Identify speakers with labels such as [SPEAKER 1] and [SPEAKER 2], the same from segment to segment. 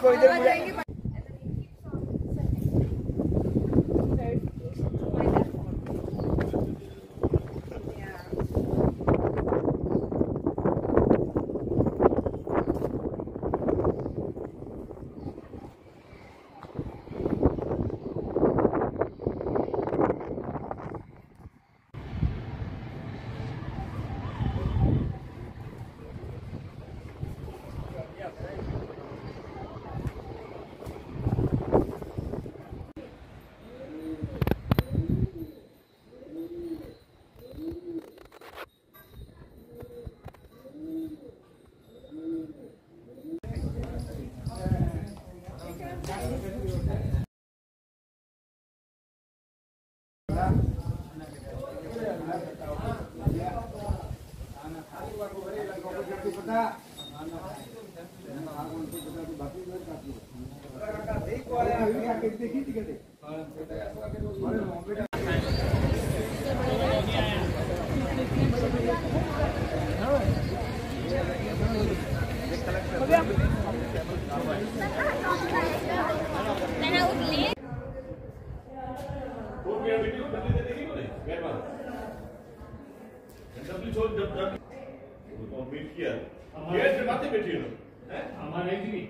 [SPEAKER 1] इसको इधर मुड़े
[SPEAKER 2] मीट किया। ये से बातें बैठी है।
[SPEAKER 3] हमारे जी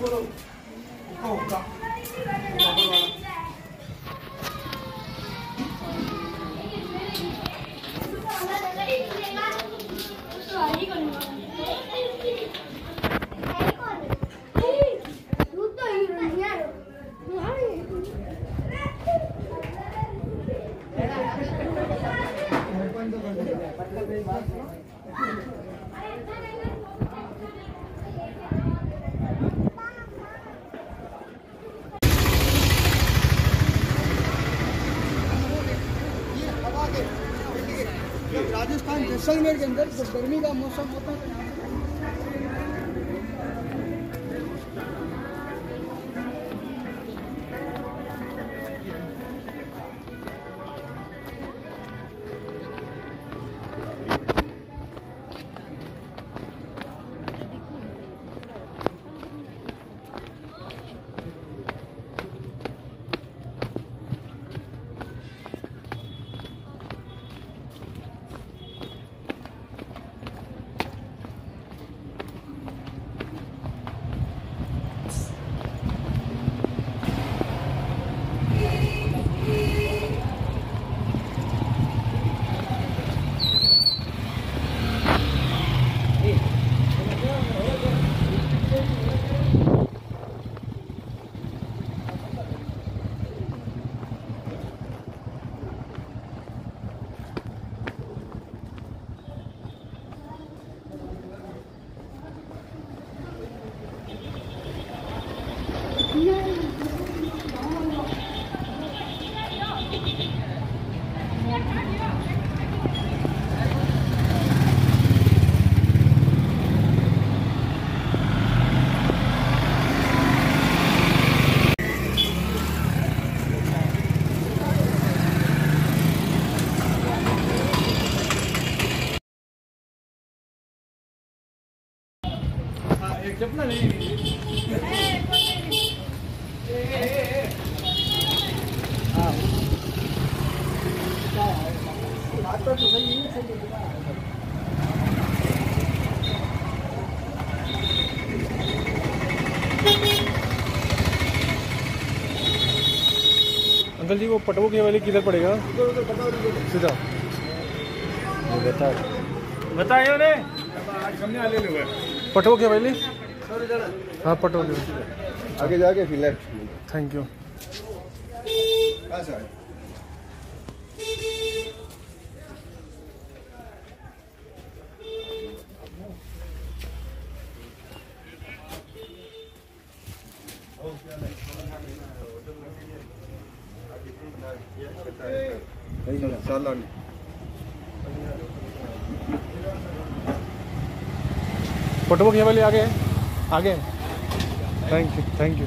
[SPEAKER 2] कोर्ट की डिप्टी की
[SPEAKER 4] के अंदर जब
[SPEAKER 1] अंकल जी वो पटवो के वाली किधर पड़ेगा? सीधा। ये बता।
[SPEAKER 5] बताइए ने सामने आ ले लो।
[SPEAKER 1] पटवो के वाली? हाँ वाली
[SPEAKER 2] आगे जाके फिर लेफ़्ट
[SPEAKER 1] थैंक यू
[SPEAKER 2] कहाँ से आए साला
[SPEAKER 1] पटवो की आगे है। आगे। थैंक यू थैंक यू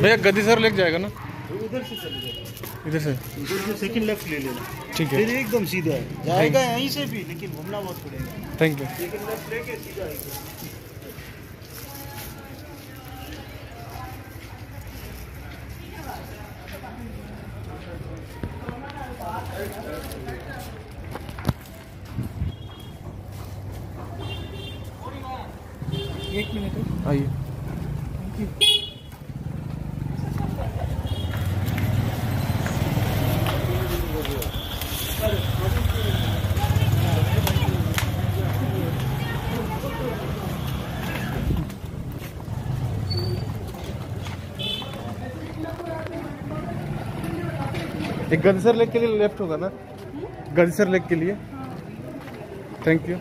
[SPEAKER 1] भैया गद्दी सर लेके जाएगा ना?
[SPEAKER 2] उधर से चले
[SPEAKER 1] इधर से।
[SPEAKER 2] उधर से सेकंड लेफ़्ट ले लेना।
[SPEAKER 1] ठीक है।
[SPEAKER 2] फिर एकदम सीधा है। जाएगा यहीं से भी लेकिन घूमना बहुत पड़ेगा।
[SPEAKER 1] थैंक यू
[SPEAKER 2] सेकंड लेफ़्ट लेके सीधा आएगा
[SPEAKER 1] एक गंसर लेक के लिए लेफ़्ट होगा ना? गंसर लेक के लिए थैंक यू